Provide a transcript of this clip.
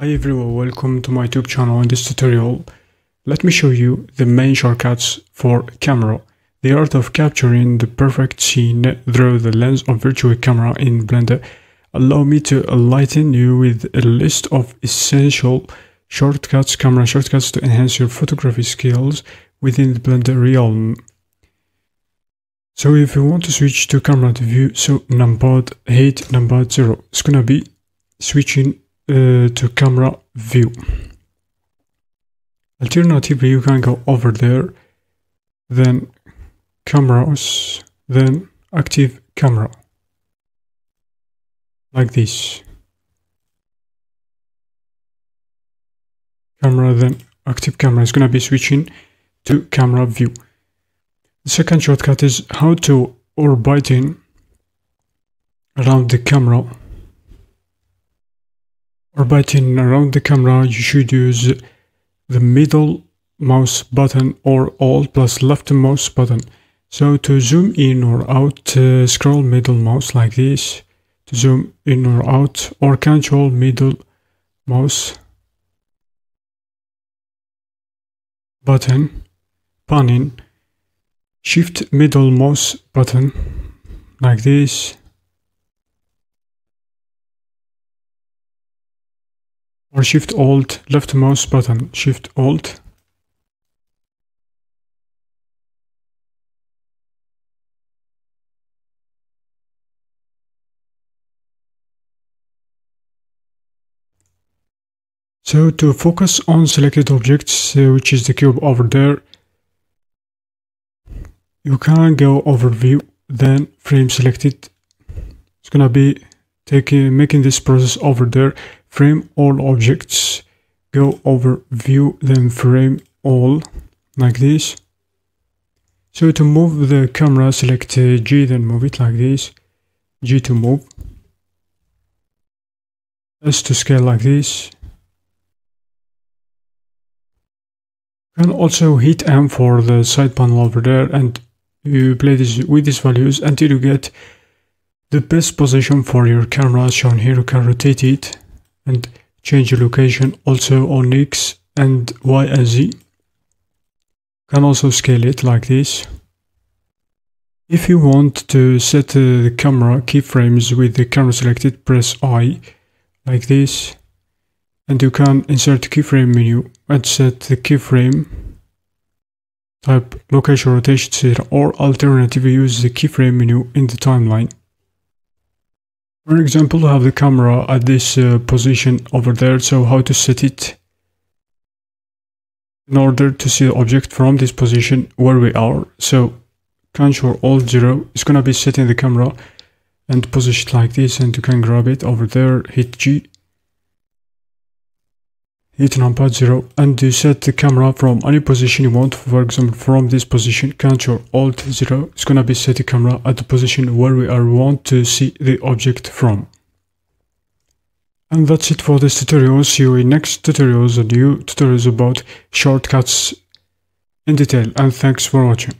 Hi everyone, welcome to my YouTube channel. In this tutorial, let me show you the main shortcuts for camera. The art of capturing the perfect scene through the lens of virtual camera in Blender. Allow me to enlighten you with a list of essential shortcuts, camera shortcuts to enhance your photography skills within the Blender realm. So if you want to switch to camera to view, so numpad 8, numpad 0, it's gonna be switching uh, to camera view. Alternatively, you can go over there, then cameras, then active camera, like this. Camera, then active camera is going to be switching to camera view. The second shortcut is how to orbiting around the camera Orbiting around the camera, you should use the middle mouse button or Alt plus left mouse button. So to zoom in or out, uh, scroll middle mouse like this. To zoom in or out, or control middle mouse button, panning, shift middle mouse button like this or shift alt left mouse button shift alt So to focus on selected objects, uh, which is the cube over there, you can go overview, then frame selected. It's gonna be taking making this process over there frame all objects. Go over view then frame all like this. So to move the camera select uh, G then move it like this. G to move. S to scale like this. Can also hit M for the side panel over there and you play this with these values until you get the best position for your camera shown here you can rotate it and change the location also on X and Y and Z. Can also scale it like this. If you want to set the camera keyframes with the camera selected, press I like this. And you can insert keyframe menu and set the keyframe type location rotation etc. or alternatively use the keyframe menu in the timeline. For example, I have the camera at this uh, position over there, so how to set it in order to see the object from this position where we are. So Control Alt 0 is gonna be setting the camera and position it like this and you can grab it over there, hit G hit numpad 0 and you set the camera from any position you want. For example from this position control alt 0 is gonna be set the camera at the position where we are want to see the object from. And that's it for this tutorial. See you in next tutorials. And new tutorials about shortcuts in detail. And thanks for watching